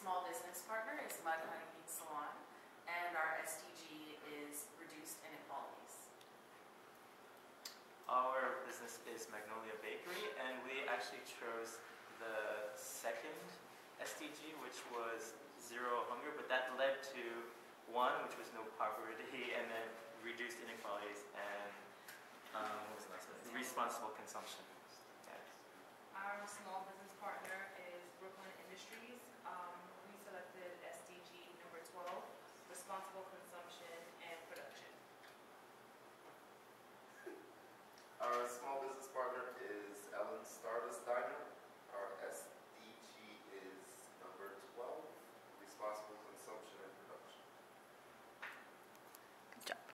Small business partner is Mud Honey Salon, and our SDG is reduced inequalities. Our business is Magnolia Bakery, and we actually chose the second SDG, which was zero hunger, but that led to one, which was no poverty, and then reduced inequalities and um, responsible consumption.